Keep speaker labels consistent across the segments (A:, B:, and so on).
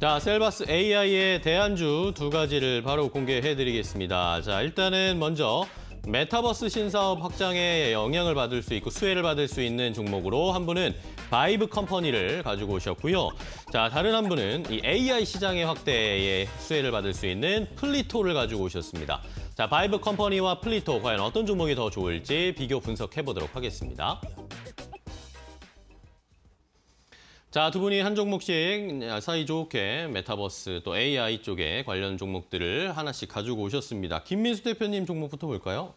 A: 자, 셀바스 AI의 대안주 두 가지를 바로 공개해 드리겠습니다. 자, 일단은 먼저 메타버스 신사업 확장에 영향을 받을 수 있고 수혜를 받을 수 있는 종목으로 한 분은 바이브 컴퍼니를 가지고 오셨고요. 자, 다른 한 분은 이 AI 시장의 확대에 수혜를 받을 수 있는 플리토를 가지고 오셨습니다. 자, 바이브 컴퍼니와 플리토 과연 어떤 종목이 더 좋을지 비교 분석해 보도록 하겠습니다. 자, 두 분이 한 종목씩 사이좋게 메타버스 또 AI 쪽에 관련 종목들을 하나씩 가지고 오셨습니다. 김민수 대표님 종목부터 볼까요?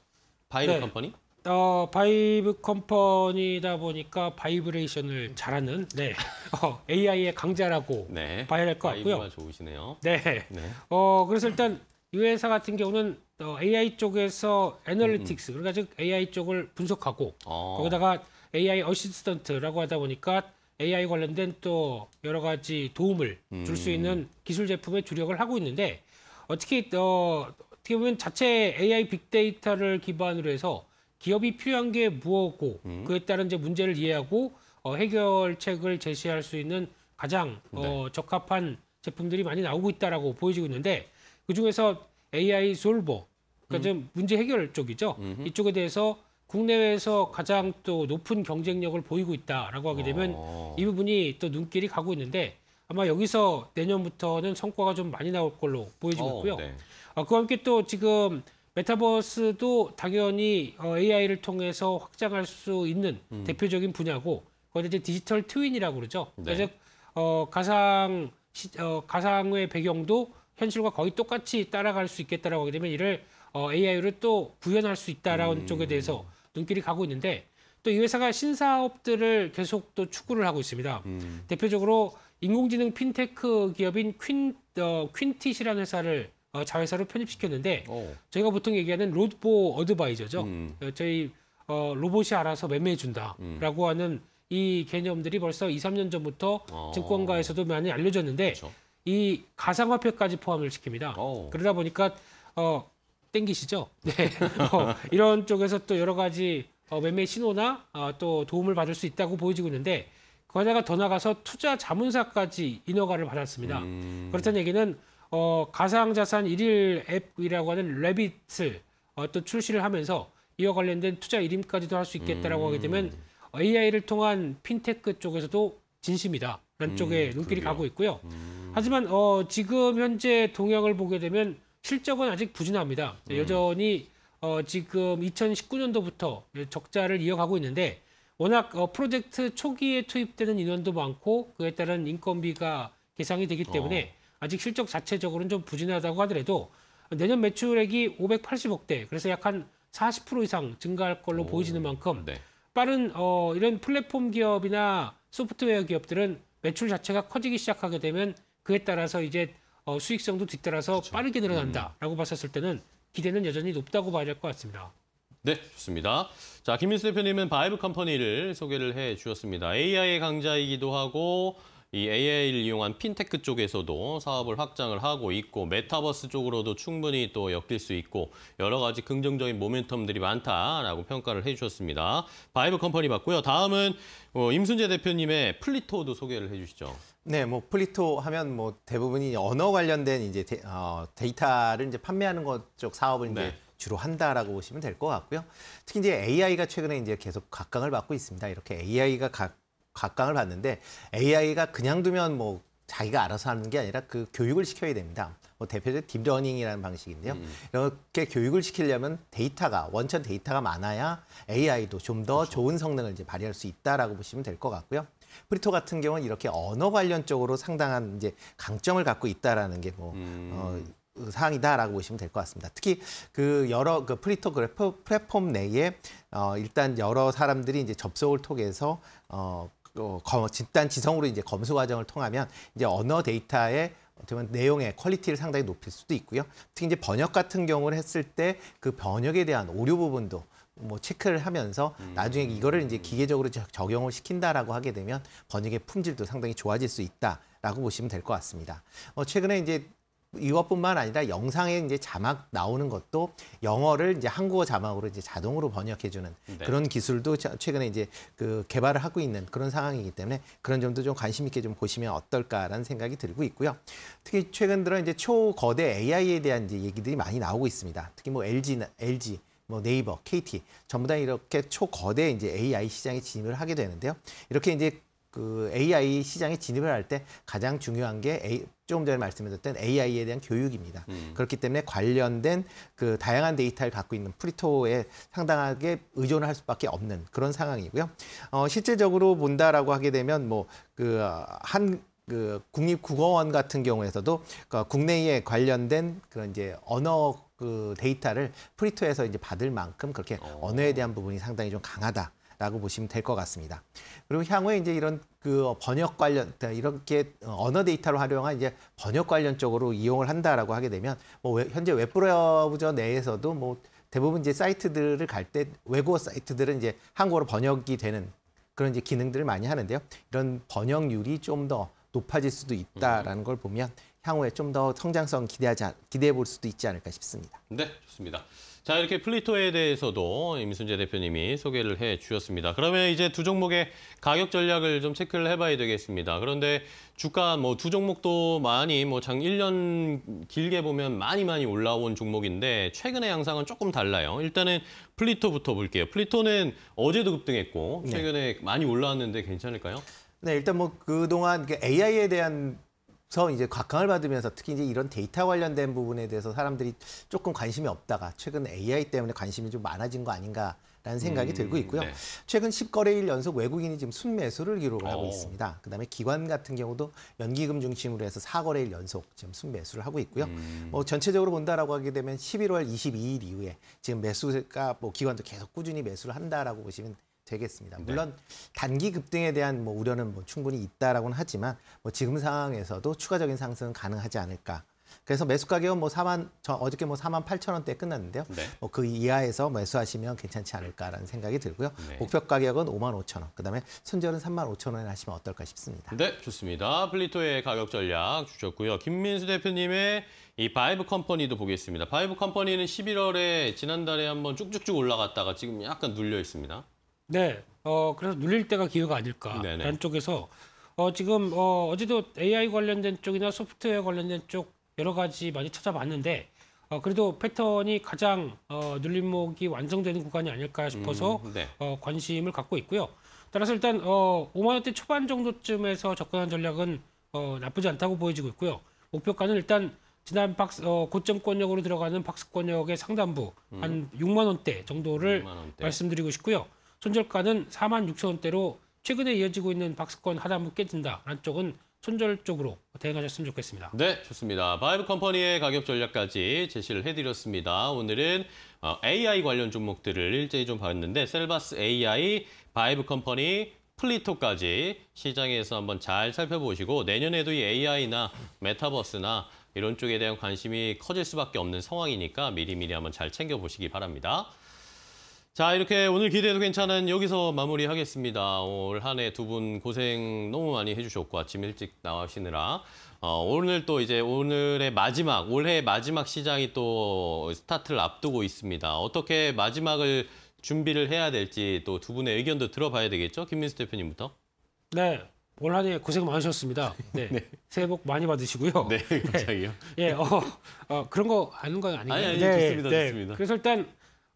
A: 바이브
B: 네.
A: 컴퍼니?
B: 어, 바이브 컴퍼니다 보니까 바이브레이션을 잘하는 네. 어, AI의 강자라고
A: 네.
B: 봐야 될 것 같고요.
A: 바이브가 좋으시네요.
B: 네.
A: 네.
B: 어, 그래서 일단 이 회사 같은 경우는 어, AI 쪽에서
A: 음,
B: analytics, 그러니까 즉 AI 쪽을 분석하고
A: 어.
B: 거기다가 AI 어시스턴트라고 하다 보니까 AI 관련된 또 여러 가지 도움을 줄수
A: 음.
B: 있는 기술 제품에 주력을 하고 있는데 어떻게 어, 어떻게 보면 자체 AI 빅데이터를 기반으로 해서 기업이 필요한 게 무엇고
A: 음.
B: 그에 따른 이제 문제를 이해하고 어, 해결책을 제시할 수 있는 가장 어,
A: 네.
B: 적합한 제품들이 많이 나오고 있다라고 보여지고 있는데 그 중에서 AI 솔버 그러니까 좀 문제 해결 쪽이죠.
A: 음. 음흠.
B: 이쪽에 대해서 국내외에서 가장 또 높은 경쟁력을 보이고 있다라고 하게 되면
A: 어.
B: 이 부분이 또 눈길이 가고 있는데 아마 여기서 내년부터는 성과가 좀 많이 나올 걸로 보여지고
A: 어,
B: 있고요.
A: 네.
B: 어, 그와 함께 또 지금 메타버스도 당연히 어, AI를 통해서 확장할 수 있는
A: 음.
B: 대표적인 분야고 그걸 이제 디지털 트윈이라고 그러죠.
A: 네.
B: 즉 어, 가상 시, 어, 가상의 배경도 현실과 거의 똑같이 따라갈 수 있겠다라고 하게 되면 이를 어, AI로 또 구현할 수 있다라는
A: 음.
B: 쪽에 대해서 눈길이 가고 있는데 또 이 회사가 신사업들을 계속 또 추구를 하고 있습니다.
A: 음.
B: 대표적으로 인공지능 핀테크 기업인 퀀, 어, 퀀팃이라는 회사를 어, 자회사로 편입시켰는데
A: 오.
B: 저희가 보통 얘기하는 로보 어드바이저죠.
A: 음.
B: 어, 저희 어, 로봇이 알아서 매매해준다라고 하는 이 개념들이 벌써 2, 3년 전부터
A: 어.
B: 증권가에서도 많이 알려졌는데
A: 그렇죠.
B: 이 가상화폐까지 포함을 시킵니다.
A: 오.
B: 그러다 보니까 어, 땡기시죠? 네. 어, 이런 쪽에서 또 여러 가지 어, 매매 신호나 어, 또 도움을 받을 수 있다고 보여지고 있는데 거기다가 더 나가서 투자 자문사까지 인허가를 받았습니다.
A: 음.
B: 그렇다는 얘기는 어, 가상자산 일일 앱이라고 하는 레빗을 어, 또 출시를 하면서 이와 관련된 투자 일임까지도 할 수 있겠다라고 하게 되면 AI를 통한 핀테크 쪽에서도 진심이다 라는
A: 음,
B: 쪽에 눈길이
A: 그러게요.
B: 가고 있고요.
A: 음.
B: 하지만 어, 지금 현재 동향을 보게 되면 실적은 아직 부진합니다.
A: 음.
B: 여전히 어, 지금 2019년도부터 적자를 이어가고 있는데 워낙 어, 프로젝트 초기에 투입되는 인원도 많고 그에 따른 인건비가 계상이 되기 때문에 아직 실적 자체적으로는 좀 부진하다고 하더라도 내년 매출액이 580억대 그래서 약 한 40% 이상 증가할 걸로
A: 오.
B: 보여지는 만큼
A: 네.
B: 빠른 어, 이런 플랫폼 기업이나 소프트웨어 기업들은 매출 자체가 커지기 시작하게 되면 그에 따라서 이제 어, 수익성도 뒤따라서 빠르게 늘어난다라고 봤었을 때는 기대는 여전히 높다고 봐야 될 것 같습니다.
A: 네, 좋습니다. 자, 김민수 대표님은 바이브 컴퍼니를 소개를 해 주셨습니다. AI의 강자이기도 하고 이 AI를 이용한 핀테크 쪽에서도 사업을 확장을 하고 있고 메타버스 쪽으로도 충분히 또 엮일 수 있고 여러 가지 긍정적인 모멘텀들이 많다라고 평가를 해 주셨습니다. 바이브 컴퍼니 맞고요. 다음은 어, 임순재 대표님의 플리토도 소개를 해 주시죠.
C: 네, 뭐 플리토 하면 뭐 대부분이 언어 관련된 이제 데, 어, 데이터를 이제 판매하는 것 쪽 사업을 이제
A: 네.
C: 주로 한다라고 보시면 될 것 같고요. 특히 이제 AI가 최근에 이제 계속 각광을 받고 있습니다. 이렇게 AI가 각, 각광을 받는데 AI가 그냥 두면 뭐 자기가 알아서 하는 게 아니라 그 교육을 시켜야 됩니다. 뭐 대표적으로 딥러닝이라는 방식인데요. 이렇게 교육을 시키려면 데이터가 원천 데이터가 많아야 AI도 좀더 좋은 성능을 이제 발휘할 수 있다라고 보시면 될 것 같고요. 플리토 같은 경우는 이렇게 언어 관련 쪽으로 상당한 이제 강점을 갖고 있다라는 게 뭐 어, 사항이다라고 보시면 될 것 같습니다. 특히 그 여러 그 플리토 그래프 플랫폼 내에 어, 일단 여러 사람들이 이제 접속을 통해서 어, 어, 검- 집단 지성으로 이제 검수 과정을 통하면 이제 언어 데이터의 어떻게 보면 내용의 quality를 상당히 높일 수도 있고요. 특히 이제 번역 같은 경우를 했을 때 그 번역에 대한 오류 부분도 뭐 체크를 하면서 나중에 이거를 이제 기계적으로 저- 적용을 시킨다라고 하게 되면 번역의 품질도 상당히 좋아질 수 있다라고 보시면 될 것 같습니다. 어, 최근에 이제 이것뿐만 아니라 영상에 이제 자막 나오는 것도 영어를 이제 한국어 자막으로 이제 자동으로 번역해주는
A: 네.
C: 그런 기술도 자- 최근에 이제 그 개발을 하고 있는 그런 상황이기 때문에 그런 점도 좀 관심 있게 좀 보시면 어떨까라는 생각이 들고 있고요. 특히 최근 들어 이제 초거대 AI에 대한 이제 얘기들이 많이 나오고 있습니다. 특히 뭐 LG, LG, 뭐 네이버, KT 전부 다 이렇게 초거대 이제 AI 시장에 진입을 하게 되는데요. 이렇게 이제 그 AI 시장에 진입을 할 때 가장 중요한 게 A, 조금 전에 말씀드렸던 AI에 대한 교육입니다.
A: 음.
C: 그렇기 때문에 관련된 그 다양한 데이터를 갖고 있는 프리토에 상당하게 의존을 할 수밖에 없는 그런 상황이고요. 어, 실질적으로 본다라고 하게 되면 뭐그한 그 국립국어원 같은 경우에서도 그 국내에 관련된 그런 이제 언어 그 데이터를 플리토에서 이제 받을 만큼 그렇게
A: 어.
C: 언어에 대한 부분이 상당히 좀 강하다. 라고 보시면 될 것 같습니다. 그리고 향후에 이제 이런 그 번역 관련 이렇게 언어 데이터를 활용한 이제 번역 관련 쪽으로 이용을 한다라고 하게 되면 뭐 웹- 현재 웹브라우저 내에서도 뭐 대부분 이제 사이트들을 갈 때 외국어 사이트들은 이제 한국어로 번역이 되는 그런 이제 기능들을 많이 하는데요. 이런 번역률이 좀 더 높아질 수도 있다라는 걸 보면 향후에 좀 더 성장성 기대하지 않- 기대해 볼 수도 있지 않을까 싶습니다.
A: 네, 좋습니다. 자, 이렇게 플리토에 대해서도 임순재 대표님이 소개를 해 주셨습니다. 그러면 이제 두 종목의 가격 전략을 좀 체크를 해봐야 되겠습니다. 그런데 주가 뭐 두 종목도 많이 뭐 장 1년 길게 보면 많이 많이 올라온 종목인데 최근의 양상은 조금 달라요. 일단은 플리토부터 볼게요. 플리토는 어제도 급등했고
C: 네.
A: 최근에 많이 올라왔는데 괜찮을까요?
C: 네, 일단 뭐 그동안 그 AI에 대한 서 이제 각광을 받으면서 특히 이제 이런 데이터 관련된 부분에 대해서 사람들이 조금 관심이 없다가 최근 AI 때문에 관심이 좀 많아진 거 아닌가라는 생각이
A: 음,
C: 들고 있고요.
A: 네.
C: 최근 10거래일 연속 외국인이 지금 순매수를 기록을 하고
A: 오.
C: 있습니다. 그다음에 기관 같은 경우도 연기금 중심으로 해서 4거래일 연속 지금 순매수를 하고 있고요.
A: 음.
C: 뭐 전체적으로 본다라고 하게 되면 11월 22일 이후에 지금 매수가 뭐 기관도 계속 꾸준히 매수를 한다라고 보시면 되겠습니다.
A: 네.
C: 물론 단기 급등에 대한 뭐 우려는 뭐 충분히 있다라고는 하지만 뭐 지금 상황에서도 추가적인 상승은 가능하지 않을까. 그래서 매수 가격은 뭐 4만 저 어저께 뭐 4만 8천 원대 끝났는데요.
A: 네.
C: 뭐 그 이하에서 매수하시면 괜찮지 않을까라는 생각이 들고요.
A: 네.
C: 목표 가격은 5만 5천 원. 그다음에 손절은 3만 5천 원에 하시면 어떨까 싶습니다.
A: 네, 좋습니다. 플리토의 가격 전략 주셨고요. 김민수 대표님의 이 바이브 컴퍼니도 보겠습니다. 바이브 컴퍼니는 11월에 지난달에 한번 쭉쭉쭉 올라갔다가 지금 약간 눌려 있습니다.
B: 네, 어 그래서 눌릴 때가 기회가 아닐까라는
A: 네네.
B: 쪽에서 어 지금 어 어제도 AI 관련된 쪽이나 소프트웨어 관련된 쪽 여러 가지 많이 찾아봤는데 어 그래도 패턴이 가장 어 눌림목이 완성되는 구간이 아닐까 싶어서
A: 음, 네.
B: 어 관심을 갖고 있고요. 따라서 일단 어 5만 원대 초반 정도쯤에서 접근한 전략은 어 나쁘지 않다고 보여지고 있고요. 목표가는 일단 지난 박스 어 고점권역으로 들어가는 박스권역의 상단부 한 6만 원대 정도를
A: 6만 원대.
B: 말씀드리고 싶고요. 손절가는 4만 6천 원대로 최근에 이어지고 있는 박스권 하단부 깨진다라는 쪽은 손절 쪽으로 대응하셨으면 좋겠습니다.
A: 네, 좋습니다. 바이브 컴퍼니의 가격 전략까지 제시를 해드렸습니다. 오늘은 어, AI 관련 종목들을 일제히 좀 봤는데 셀바스 AI, 바이브 컴퍼니, 플리토까지 시장에서 한번 잘 살펴보시고 내년에도 이 AI나 메타버스나 이런 쪽에 대한 관심이 커질 수밖에 없는 상황이니까 미리미리 한번 잘 챙겨보시기 바랍니다. 자, 이렇게 오늘 기대도 괜찮은 여기서 마무리하겠습니다. 올 한 해 두 분 고생 너무 많이 해주셨고 아침 일찍 나와시느라 어, 오늘 또 이제 오늘의 마지막 올해 마지막 시장이 또 스타트를 앞두고 있습니다. 어떻게 마지막을 준비를 해야 될지 또 두 분의 의견도 들어봐야 되겠죠? 김민수 대표님부터.
B: 네, 올 한 해 고생 많으셨습니다. 네, 새해 복 많이 받으시고요.
A: 네, 갑자기요.
B: 예, 어, 어, 그런 거 아는 건 아닌가요?
A: 아니, 아니, 좋습니다, 좋습니다.
B: 그래서 일단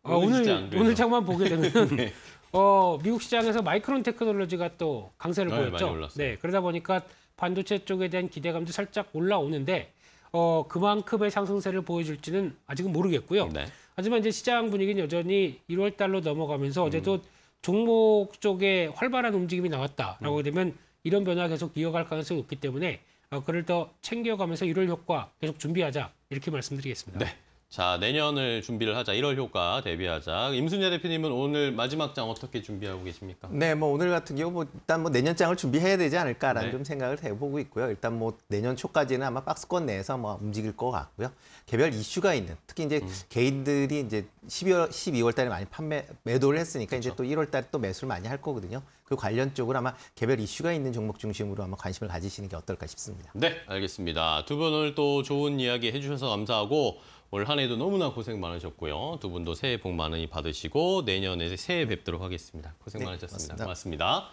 B: 어,
A: 오늘
B: 오늘 장만 보게 되면
A: 네.
B: 어, 미국 시장에서 마이크론 테크놀로지가 또 강세를
A: 네,
B: 보였죠. 네, 그러다 보니까 반도체 쪽에 대한 기대감도 살짝 올라오는데 어, 그만큼의 상승세를 보여줄지는 아직은 모르겠고요.
A: 네.
B: 하지만 이제 시장 분위기는 여전히 1월 달로 넘어가면서
A: 음.
B: 어제도 종목 쪽에 활발한 움직임이
A: 음.
B: 나왔다라고 되면 이런 변화 계속 이어갈 가능성이 높기 때문에 어, 그를 더 챙겨가면서 1월 효과 계속 준비하자 이렇게 말씀드리겠습니다.
A: 네. 자, 내년을 준비를 하자. 1월 효과 대비하자. 임순재 대표님은 오늘 마지막 장 어떻게 준비하고 계십니까?
C: 네, 뭐 오늘 같은 경우 뭐 일단 뭐 내년 장을 준비해야 되지 않을까라는
A: 네.
C: 좀 생각을 해보고 있고요. 일단 뭐 내년 초까지는 아마 박스권 내에서 뭐 움직일 것 같고요. 개별 이슈가 있는 특히 이제
A: 음.
C: 개인들이 이제 12월 12월 달에 많이 판매 매도를 했으니까 이제 또 1월 달에 또 매수를 많이 할 거거든요. 그 관련 쪽으로 아마 개별 이슈가 있는 종목 중심으로 아마 관심을 가지시는 게 어떨까 싶습니다.
A: 네, 알겠습니다. 두 분 오늘 또 좋은 이야기 해주셔서 감사하고 올 한 해도 너무나 고생 많으셨고요. 두 분도 새해 복 많이 받으시고 내년에 새해 뵙도록 하겠습니다. 고생
C: 네,
A: 많으셨습니다
C: 고맙습니다.
A: 고맙습니다.